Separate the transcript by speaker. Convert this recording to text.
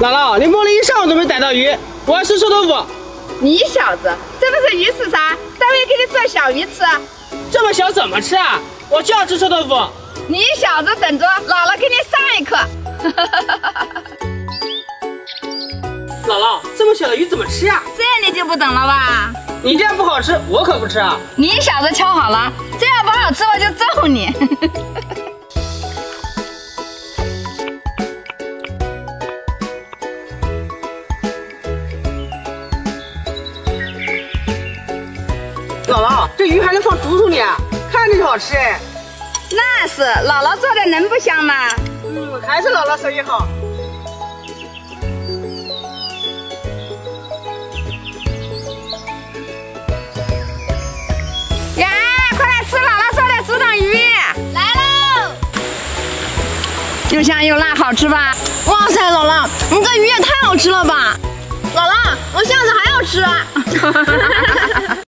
Speaker 1: 姥姥，你摸了一上午都没逮到鱼，我要吃臭豆腐。
Speaker 2: 你小子，这不是鱼刺啥，待会给你做小鱼吃。
Speaker 1: 这么小怎么吃啊？我就要吃臭豆腐。
Speaker 2: 你小子等着，姥姥给你上一课。
Speaker 1: 姥姥，这么小的鱼怎么吃啊？
Speaker 2: 这你就不懂了吧？
Speaker 1: 你这样不好吃，我可不吃啊！
Speaker 2: 你小子瞧好了，这样不好吃我就揍你。
Speaker 1: 姥姥，这鱼还能放竹筒里啊？看着就好吃哎。
Speaker 2: 那是，姥姥做的能不香吗？
Speaker 1: 嗯，还是姥姥手艺好。
Speaker 2: 呀，快来吃姥姥做的竹筒鱼！
Speaker 3: 来喽！
Speaker 2: 又香又辣，好吃吧？
Speaker 3: 哇塞，姥姥，你这鱼也太好吃了吧！姥姥，我下次还要吃。